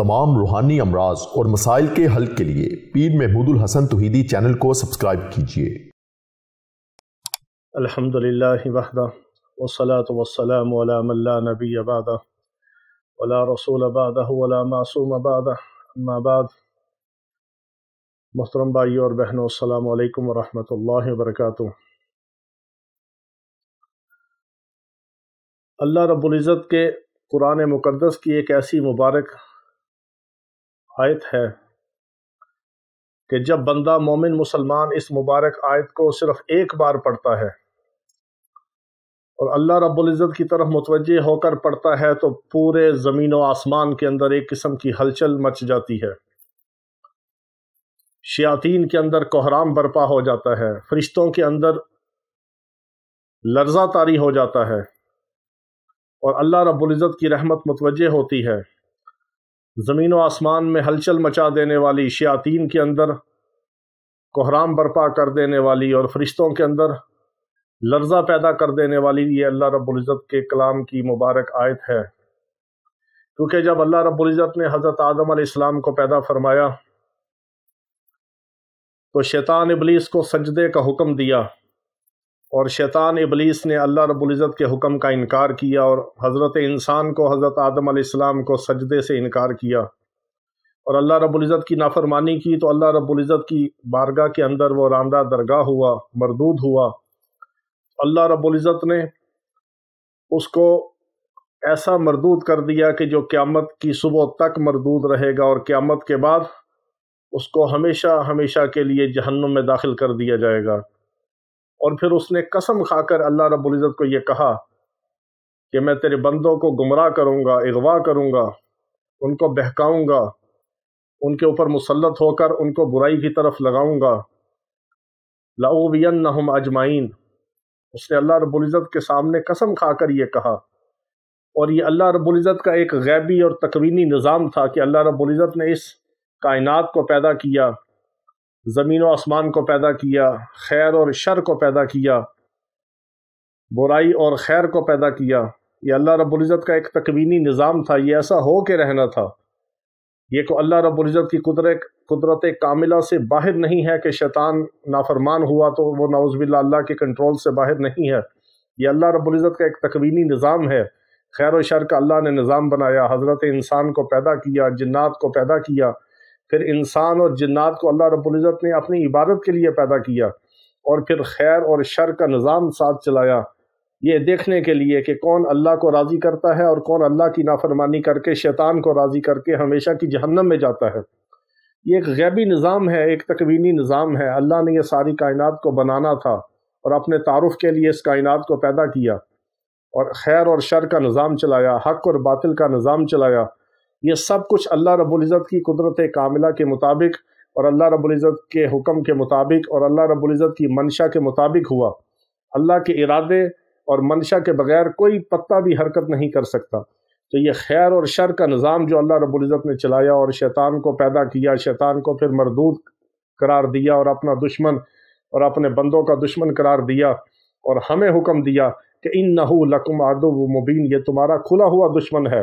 तमाम रूहानी अमराज और मसाइल के हल के लिए पीर महमूदुल हसन तोहीदी चैनल को सब्सक्राइब कीजिए। मोहतरम भाई और बहनों, अस्सलामु अलैकुम वरहमतुल्लाहि वबरकातुहू अल्लाह रब्बुल इज़्ज़त के कुरान मुक़दस की एक ऐसी मुबारक आयत है कि जब बंदा मोमिन मुसलमान इस मुबारक आयत को सिर्फ़ एक बार पढ़ता है और अल्लाह रब्बुल इज़्ज़त की तरफ़ मुतवजे होकर पढ़ता है तो पूरे ज़मीन व आसमान के अंदर एक किस्म की हलचल मच जाती है। शयातीन के अंदर कोहराम बर्पा हो जाता है, फरिश्तों के अंदर लर्जा तारी हो जाता है और अल्लाह रब्बुल इज़्ज़त की रहमत मुतवजे होती है। ज़मीन व आसमान में हलचल मचा देने वाली शयातीन के अंदर, कोहराम बर्पा कर देने वाली और फरिश्तों के अंदर लर्जा पैदा कर देने वाली, ये अल्लाह रब्बुल इज़्ज़त के कलाम की मुबारक आयत है। क्योंकि जब अल्लाह रब्बुल इज़्ज़त ने हज़रत आदम अलैहिस्सलाम को पैदा फरमाया तो शैतान इबलीस को सजदे का हुक्म दिया। और शैतान इबलीस ने अल्लाह रब्बुल इज़्ज़त के हुक्म का इनकार किया और हज़रत इंसान को हज़रत आदम अलैहिस्सलाम को सजदे से इनकार किया। और अल्लाह रब्बुल इज़्ज़त की नाफरमानी की तो अल्लाह रब्बुल इज़्ज़त की बारगाह के अंदर वो रामदा दरगाह हुआ, मरदूद हुआ। अल्लाह रब्बुल इज़्ज़त ने उसको ऐसा मरदूद कर दिया कि जो क़्यामत की सुबह तक मरदूद रहेगा और क़यामत के बाद उसको हमेशा हमेशा के लिए जहन्नुम में दाखिल कर दिया जाएगा। और फिर उसने कसम खाकर अल्लाह रब्बुल इज़्ज़त को ये कहा कि मैं तेरे बंदों को गुमराह करूँगा अगवा करूँगा, उनको बहकाऊँगा, उनके ऊपर मुसलत होकर उनको बुराई की तरफ़ लगाऊँगा। लाउबियन हम अजमाइन उसने अल्लाह रब्बुल इज़्ज़त के सामने कसम खाकर ये कहा। और ये अल्लाह रब्बुल इज़्ज़त का एक गैबी और तकवीनी निज़ाम था कि अल्लाह रब्बुल इज़्ज़त ने इस कायनात को पैदा किया। ज़मीन व आसमान को पैदा किया, खैर और शर को पैदा किया, बुराई और खैर को पैदा किया। ये अल्लाह रब्बुल इज़्ज़त का एक तकवीनी निज़ाम था, ये ऐसा हो के रहना था। ये को अल्लाह रब्बुल इज़्ज़त की कुदरत कुदरत कामिला से बाहर नहीं है कि शैतान नाफरमान हुआ तो वो नाउज़बिल्ला अल्लाह के कंट्रोल से बाहर नहीं है। ये अल्लाह रब्बुल इज़्ज़त का एक तकवीनी निज़ाम है। खैर व शर का अल्लाह ने निज़ाम बनाया, हज़रत इंसान को पैदा किया, जन्नात को पैदा किया फिर इंसान और जन्नात को अल्लाह रब्बुल इज़्ज़त ने अपनी इबादत के लिए पैदा किया और फिर खैर और शर का निज़ाम साथ चलाया। ये देखने के लिए कि कौन अल्लाह को राज़ी करता है और कौन अल्लाह की नाफरमानी करके, शैतान को राज़ी करके हमेशा की जहन्नम में जाता है। ये एक गैबी निज़ाम है, एक तकवीनी निज़ाम है। अल्लाह ने यह सारी कायनात को बनाना था और अपने तारफ़ के लिए इस कायनात को पैदा किया और खैर और शर का निज़ाम चलाया, हक और बातिल का निज़ाम चलाया। ये सब कुछ अल्लाह रब्बुल इज़्ज़त की कुदरत कामिला के मुताबिक और अल्लाह रब्बुल इज़्ज़त के हुक्म के मुताबिक और अल्लाह रब्बुल इज़्ज़त की मंशा के मुताबिक हुआ। अल्लाह के इरादे और मंशा के बगैर कोई पत्ता भी हरकत नहीं कर सकता। तो ये खैर और शर का निज़ाम जो अल्लाह रब्बुल इज़्ज़त ने चलाया और शैतान को पैदा किया, शैतान को फिर मरदूद करार दिया और अपना दुश्मन और अपने बंदों का दुश्मन करार दिया और हमें हुक्म दिया कि इन नहू लकुम आदो मुबीन, ये तुम्हारा खुला हुआ दुश्मन है।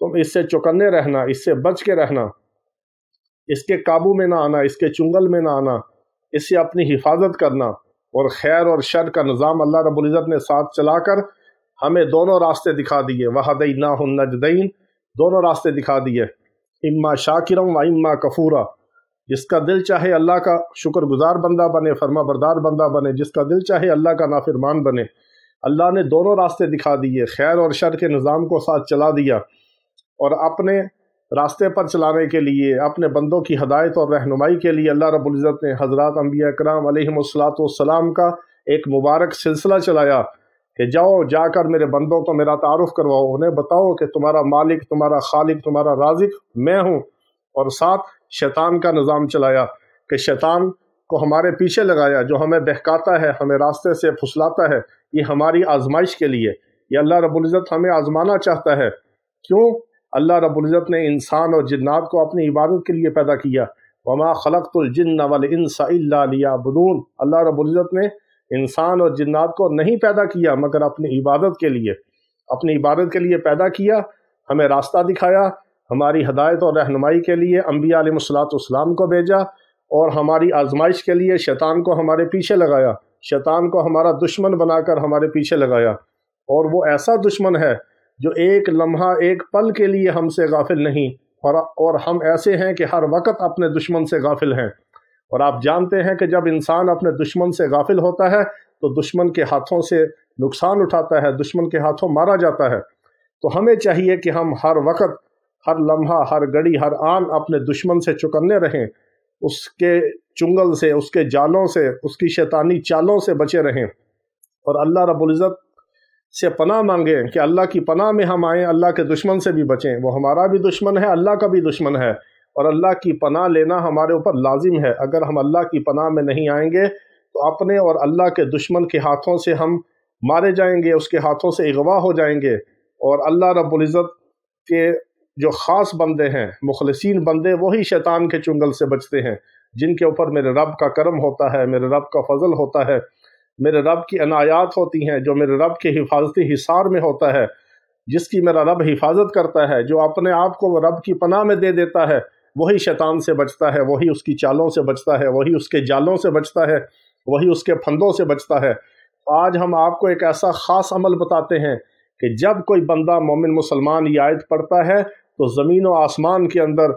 तुम इससे चौकन्ने रहना, इससे बच के रहना। इसके काबू में ना आना, इसके चुंगल में ना आना, इससे अपनी हिफाजत करना और खैर और शर का निज़ाम अल्लाह रबुल्ज़त ने साथ चलाकर हमें दोनों रास्ते दिखा दिए। वहदई ना नजदईन दोनों रास्ते दिखा दिए। इम्मा शाकिरम व इम्मा कफूरा। जिसका दिल चाहे अल्लाह का शुक्रगुजार बंदा बने फर्मा बरदार बंदा बने, जिसका दिल चाहे अल्लाह का नाफिरमान बने, अल्लाह ने दोनों रास्ते दिखा दिए। खैर और शर के निज़ाम को साथ चला दिया। और अपने रास्ते पर चलाने के लिए, अपने बंदों की हदायत और रहनुमाई के लिए अल्लाह रबुल्ज़त ने हज़रत अम्बिया कराम का एक मुबारक सिलसिला चलाया कि जाओ, जाकर मेरे बंदों को मेरा तारुफ करवाओ, उन्हें बताओ कि तुम्हारा मालिक, तुम्हारा खालिक, तुम्हारा राजिक मैं हूँ। और साथ शैतान का निज़ाम चलाया कि शैतान को हमारे पीछे लगाया, जो हमें बहकाता है, हमें रास्ते से फुसलाता है, ये हमारी आजमाइश के लिए। ये अल्लाह रबुल्ज़त हमें आजमाना चाहता है। क्यों? अल्लाह रबुल्ज़त ने इंसान और जन्नात को अपनी इबादत के लिए पैदा किया। वमा खलकतुलजिन वलसाबून अल्लाह रबुल्ज़त ने इंसान और जन्नात को नहीं पैदा किया, मगर अपनी इबादत के लिए, अपनी इबादत के लिए पैदा किया, हमें रास्ता दिखाया, हमारी हदायत और रहनुमाई के लिए अम्बिया को भेजा और हमारी आजमाइश के लिए शैतान को हमारे पीछे लगाया, शैतान को हमारा दुश्मन बनाकर हमारे पीछे लगाया। और वो ऐसा दुश्मन है जो एक लम्हा, एक पल के लिए हमसे गाफिल नहीं, और और हम ऐसे हैं कि हर वक्त अपने दुश्मन से गाफिल हैं। और आप जानते हैं कि जब इंसान अपने दुश्मन से गाफिल होता है तो दुश्मन के हाथों से नुकसान उठाता है, दुश्मन के हाथों मारा जाता है। तो हमें चाहिए कि हम हर वक्त, हर लम्हा, हर घड़ी, हर आन अपने दुश्मन से चुकन्ने रहें, उसके चुंगल से, उसके जालों से, उसकी शैतानी चालों से बचे रहें। और अल्लाह रबुल्ज़त से पनाह मांगे कि अल्लाह की पनाह में हम आएँ, अल्लाह के दुश्मन से भी बचें। वो हमारा भी दुश्मन है, अल्लाह का भी दुश्मन है। और अल्लाह की पनाह लेना हमारे ऊपर लाजिम है। अगर हम अल्लाह की पनाह में नहीं आएँगे तो अपने और अल्लाह के दुश्मन के हाथों से हम मारे जाएँगे, उसके हाथों से अगवा हो जाएँगे। और अल्लाह रब्ज़त के जो ख़ास बंदे हैं, मुखलसिन बंदे, वही शैतान के चुंगल से बचते हैं। जिनके ऊपर मेरे रब का करम होता है, मेरे रब का फजल होता है। मेरे रब की अनायात होती हैं, जो मेरे रब के हिफाजती हिसार में होता है, जिसकी मेरा रब हिफाजत करता है, जो अपने आप को रब की पनाह में दे देता है, वही शैतान से बचता है, वही उसकी चालों से बचता है, वही उसके जालों से बचता है, वही उसके फंदों से बचता है। आज हम आपको एक ऐसा ख़ास अमल बताते हैं कि जब कोई बंदा मोमिन मुसलमान ये आयत पढ़ता है तो ज़मीन व आसमान के अंदर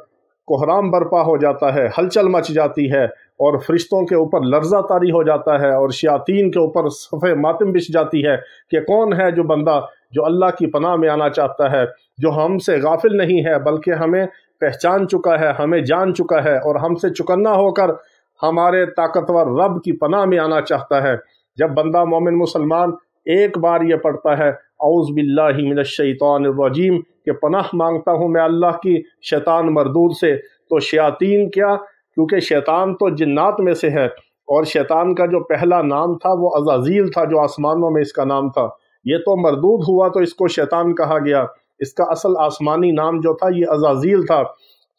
कोहराम बर्पा हो जाता है, हलचल मच जाती है और फरिश्तों के ऊपर लर्जा तारी हो जाता है और शयातीन के ऊपर सफ़े मातम बिछ जाती है कि कौन है जो बंदा जो अल्लाह की पनाह में आना चाहता है, जो हमसे गाफिल नहीं है, बल्कि हमें पहचान चुका है, हमें जान चुका है और हमसे चुकन्ना होकर हमारे ताकतवर रब की पनाह में आना चाहता है। जब बंदा मोमिन मुसलमान एक बार ये पढ़ता है, औज़ बिल्लाशैतानरजीम के पनाह माँगता हूँ मैं अल्लाह की शैतान मरदूद से तो शयातीन क्या क्योंकि शैतान तो जन्नात में से है, और शैतान का जो पहला नाम था, वो अजाजील था जो आसमानों में इसका नाम था। ये तो मरदूद हुआ तो इसको शैतान कहा गया। इसका असल आसमानी नाम जो था, ये अजाजील था।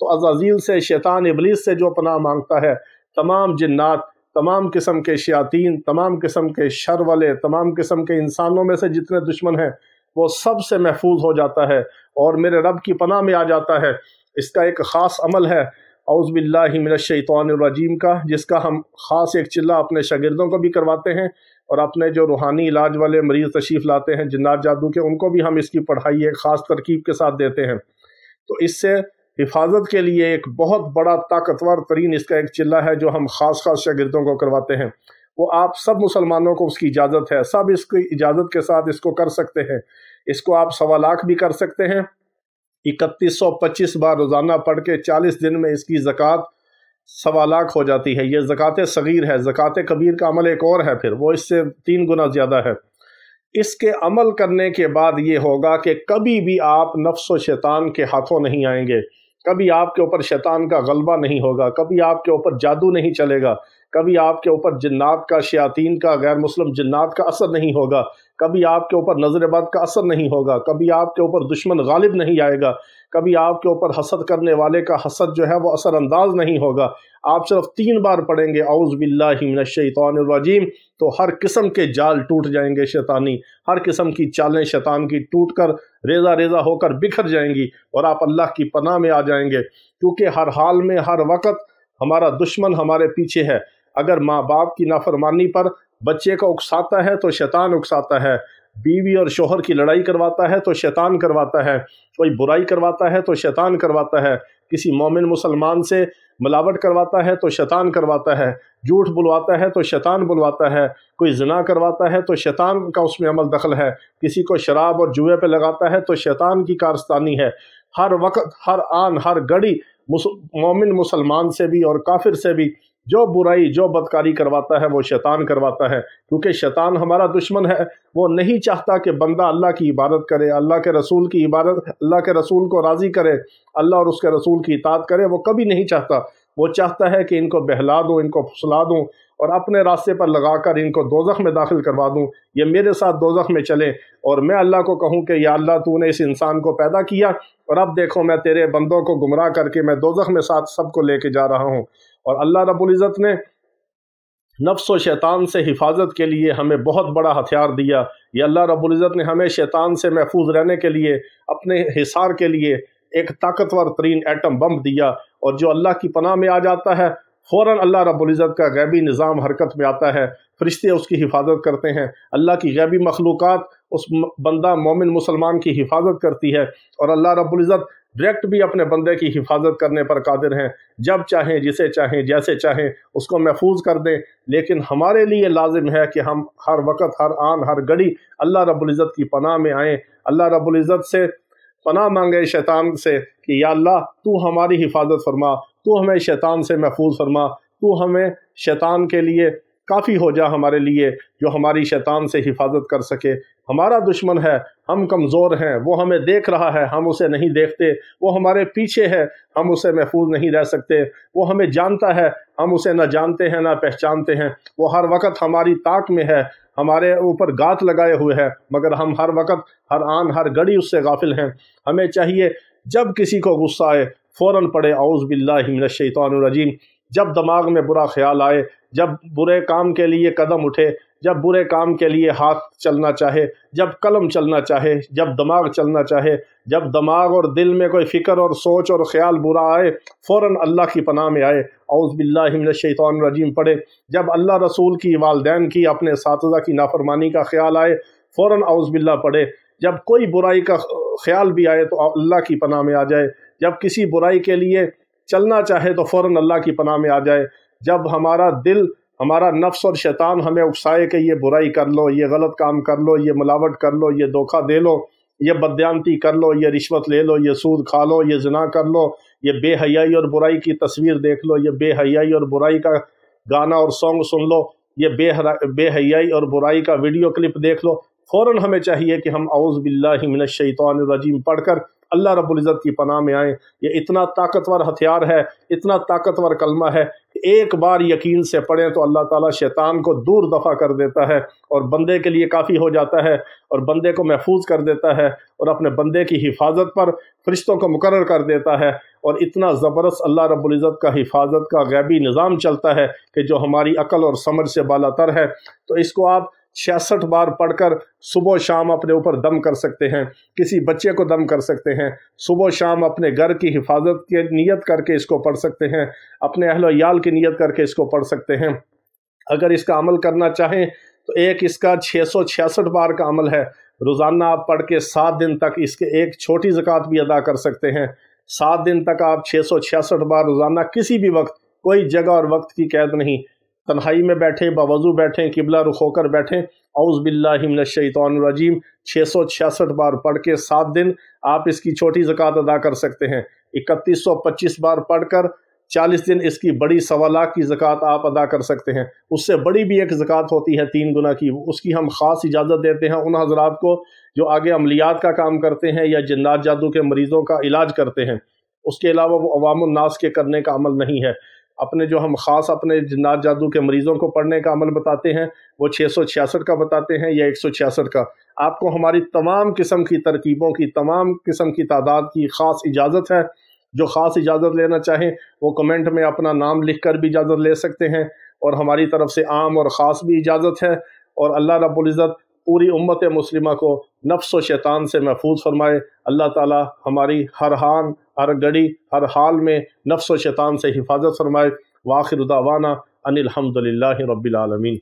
तो अजाजील से शैतान इबलीस से जो पनाह माँगता है, तमाम जन्नात, तमाम किस्म के शयातीन, तमाम किस्म के शर वाले, तमाम किस्म के इंसानों में से जितने दुश्मन हैं, वो सबसे महफूज हो जाता है, और मेरे रब की पनाह में आ जाता है। इसका एक ख़ास अमल है औज़बिल्लिमिनशैतरजीम का, जिसका हम ख़ास एक चिल्ला अपने शागिर्दों को भी करवाते हैं और अपने जो रूहानी इलाज वाले मरीज़ तशरीफ़ लाते हैं, जन्नात जादू के, उनको भी हम इसकी पढ़ाई एक ख़ास तरकीब के साथ देते हैं। तो इससे हिफाजत के लिए एक बहुत बड़ा ताकतवर तरीन इसका एक चिल्ला है, जो हम ख़ास ख़ास शागिर्दों को करवाते हैं। वो आप सब मुसलमानों को उसकी इजाज़त है। सब इसकी इजाज़त के साथ इसको कर सकते हैं। इसको आप सवा लाख भी कर सकते हैं। इकतीस सौ पच्चीस बार रोज़ाना पढ़ के चालीस दिन में इसकी ज़क़़त सवा लाख हो जाती है। ये ज़क़़त सग़ीर है, ज़क़़त कबीर का अमल एक और है फिर, वो इससे तीन गुना ज़्यादा है। इसके अमल करने के बाद ये होगा कि कभी भी आप नफ्स व शैतान के हाथों नहीं आएँगे। कभी आपके ऊपर शैतान का गलबा नहीं होगा, कभी आपके ऊपर जादू नहीं चलेगा, कभी आपके ऊपर जन्नात का, शयातीन का, गैर मुस्लिम जन्नात का असर नहीं होगा। कभी आपके ऊपर नज़र बद का असर नहीं होगा, कभी आपके ऊपर दुश्मन गालिब नहीं आएगा, कभी आपके ऊपर हसद करने वाले का हसद जो है वो असरअंदाज नहीं होगा। आप सिर्फ़ तीन बार पढ़ेंगे औज़बिल्लिमिनशैतरजीम तो हर किस्म के जाल टूट जाएँगे शैतानी, हर किस्म की चालें शैतान की टूट कर रेजा रेजा होकर बिखर जाएँगी और आप अल्लाह की पनाह में आ जाएँगे। क्योंकि हर हाल में, हर वक्त हमारा दुश्मन हमारे पीछे है। अगर माँ बाप की नाफरमानी पर बच्चे को उकसाता है तो शैतान उकसाता है। बीवी और शोहर की लड़ाई करवाता है तो शैतान करवाता है। कोई बुराई करवाता है तो शैतान करवाता है। किसी मोमिन मुसलमान से मिलावट करवाता है तो शैतान करवाता है। झूठ बुलवाता है तो शैतान बुलवाता है। कोई जना करवाता है तो शैतान का उसमें अमल दखल है। किसी को शराब और जुए पे लगाता है तो शैतान की कारस्तानी है। हर वक्त, हर आन, हर घड़ी मोमिन मुसलमान से भी और काफिर से भी जो बुराई, जो बदकारी करवाता है, वो शैतान करवाता है, क्योंकि शैतान हमारा दुश्मन है। वो नहीं चाहता कि बंदा अल्लाह की इबादत करे, अल्लाह के रसूल की इबादत, अल्लाह के रसूल को राज़ी करे, अल्लाह और उसके रसूल की इतात करे, वो कभी नहीं चाहता। वो चाहता है कि इनको बहला दूँ, इनको फुसला दूँ और अपने रास्ते पर लगाकर इनको दोजख में दाखिल करवा दूँ। ये मेरे साथ दोजख में चलें और मैं अल्लाह को कहूँ कि, या अल्लाह, तूने इस इंसान को पैदा किया और अब देखो मैं तेरे बंदों को गुमराह करके मैं दोजख में साथ सबको लेके जा रहा हूँ। और अल्लाह रबुल्ज़त ने नफ्स व शैतान से हिफाजत के लिए हमें बहुत बड़ा हथियार दिया। ये अल्लाह रबुल्ज़त ने हमें शैतान से महफूज रहने के लिए, अपने हिसार के लिए एक ताकतवर तरीन एटम बम दिया और जो अल्लाह की पनाह में आ जाता है फ़ौर अल्लाह रबुल्ज़त का गैबी निज़ाम हरकत में आता है। फरिश्ते उसकी हिफाजत करते हैं। अल्लाह की गैबी मखलूक़ात उस बंदा मोमिन मुसलमान की हिफाजत करती है और अल्लाह रबुल्ज़त डायरेक्ट भी अपने बंदे की हिफाजत करने पर कादिर हैं। जब चाहें, जिसे चाहें, जैसे चाहें, उसको महफूज कर दें। लेकिन हमारे लिए लाजिम है कि हम हर वक्त, हर आन, हर घड़ी अल्लाह रबुल्ज़त की पनाह में आएँ। अल्लाह रबुल्ज़त से पनाह मांगे शैतान से कि, या अल्लाह, तू हमारी हिफाजत फरमा, तू हमें शैतान से महफूज फरमा, तू हमें शैतान के लिए काफ़ी हो जा हमारे लिए, जो हमारी शैतान से हिफाजत कर सके। हमारा दुश्मन है, हम कमज़ोर हैं, वो हमें देख रहा है, हम उसे नहीं देखते, वो हमारे पीछे है, हम उसे महफूज नहीं रह सकते, वो हमें जानता है, हम उसे ना जानते हैं, ना पहचानते हैं, वो हर वक्त हमारी ताक में है, हमारे ऊपर गात लगाए हुए है, मगर हम हर वक्त, हर आन, हर घड़ी उससे गाफिल हैं। हमें चाहिए, जब किसी को गुस्सा आए फ़ौर पढ़े आउज़ बिल्लाशैतानरजीम जब दिमाग में बुरा ख्याल आए, जब बुरे काम के लिए कदम उठे जब बुरे काम के लिए हाथ चलना चाहे, जब कलम चलना चाहे, जब दिमाग चलना चाहे, जब दिमाग और दिल में कोई फ़िक्र और सोच और ख्याल बुरा आए फ़ौर अल्लाह की पनाह में आए। अउज़बिल्लिनशैतरजीम पढ़े, जब अल्लाह रसूल की वालदेन की, अपने सातजा की नाफरमानी का ख्याल आए फ़ौर अउज़बिल्ला पढ़े। जब कोई बुराई का ख्याल भी आए तो अल्लाह की पनाह में आ जाए। जब किसी बुराई के लिए चलना चाहे तो फ़ौर अल्लाह की पनाह में आ जाए। जब हमारा दिल हमारा नफ्स और शैतान हमें उकसाए कि ये बुराई कर लो ये गलत काम कर लो ये मिलावट कर लो ये धोखा दे लो ये बदयांती कर लो ये रिश्वत ले लो ये सूद खा लो ये जना कर लो ये बेहयाई और बुराई की तस्वीर देख लो ये बेहयाई और बुराई का गाना और सॉन्ग सुन लो ये बेहयाई और बुराई का वीडियो क्लिप देख लो फ़ौर हमें चाहिए कि हम आउज़ बिल्लाशैतरजीम पढ़कर अल्लाह रब्ज़त की पनाह में आएँ ये इतना ताकतवर हथियार है इतना ताकतवर कलमा है एक बार यकीन से पढ़ें तो अल्लाह ताला शैतान को दूर दफ़ा कर देता है और बंदे के लिए काफ़ी हो जाता है और बंदे को महफूज कर देता है और अपने बंदे की हिफाजत पर फरिश्तों को मुकर कर देता है और इतना ज़बरदस्त अल्लाह रब्ज़त का हिफाजत का गैबी निज़ाम चलता है कि जो हमारी अकल और समझ से बालातर है। तो इसको आप छियासठ बार पढ़कर सुबह शाम अपने ऊपर दम कर सकते हैं, किसी बच्चे को दम कर सकते हैं, सुबह शाम अपने घर की हिफाजत की नीयत करके इसको पढ़ सकते हैं, अपने अहल की नीयत करके इसको पढ़ सकते हैं। अगर इसका अमल करना चाहें तो एक इसका छः सौ छियासठ बार का अमल है। रोज़ाना आप पढ़ के सात दिन तक इसके एक छोटी ज़क़़त भी अदा कर सकते हैं। सात दिन तक आप छः सौ छियासठ बार रोज़ाना किसी भी वक्त, कोई जगह और वक्त की कैद नहीं। तन्हाई में बैठें बावजू बैठे, किबला रुख होकर बैठें। औज़बिल्लिमिनशैतरजीम छः सौ छियासठ बार पढ़ के सात दिन आप इसकी छोटी ज़क़़त अदा कर सकते हैं। इकतीस सौ पच्चीस बार पढ़ कर चालीस दिन इसकी बड़ी सवा लाख की ज़क़़त आप अदा कर सकते हैं। उससे बड़ी भी एक ज़क़़त होती है तीन गुना की। उसकी हम ख़ास इजाज़त देते हैं उन हजरात को जो आगे अमलियात का काम करते हैं या जन्नात जादू के मरीज़ों का इलाज करते हैं। उसके अलावा वो अवामनास के करने का अमल नहीं है। अपने जो हम ख़ास अपने जन्नात जादू के मरीज़ों को पढ़ने का अमल बताते हैं, वो छः सौ छियासठ का बताते हैं या एक सौ छियासठ का। आपको हमारी तमाम किस्म की तरकीबों की, तमाम किस्म की तादाद की ख़ास इजाज़त है। जो ख़ास इजाज़त लेना चाहें, वो कमेंट में अपना नाम लिख कर भी इजाज़त ले सकते हैं और हमारी तरफ़ से आम और ख़ास भी इजाज़त है और अल्लाह रब्ज़त पूरी उम्मत मुस्लिमा को नफ्स व शैतान से महफूज फरमाए। अल्लाह ताला हमारी हर हान हर घड़ी, हर हाल में नफ्स व शैतान से हिफाजत फरमाए। वाखिर दावाना अनिलहमदिल्ला रबालमीन